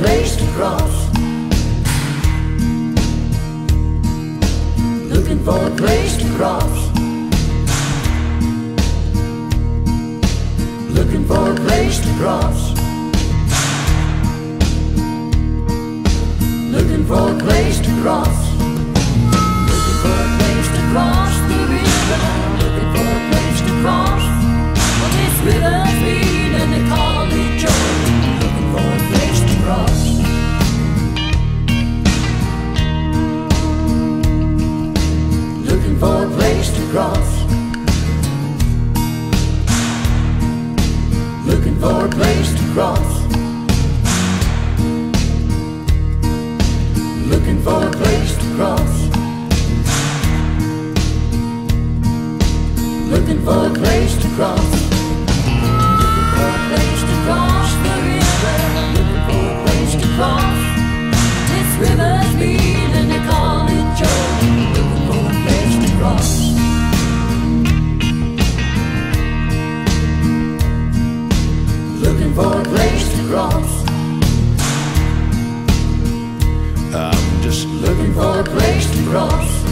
place to cross. Looking for a place to cross. Looking for a place to cross. Looking for a place to cross. cross. Looking for a place to cross. Looking for a place to cross. Looking for a place to cross. for a place to cross.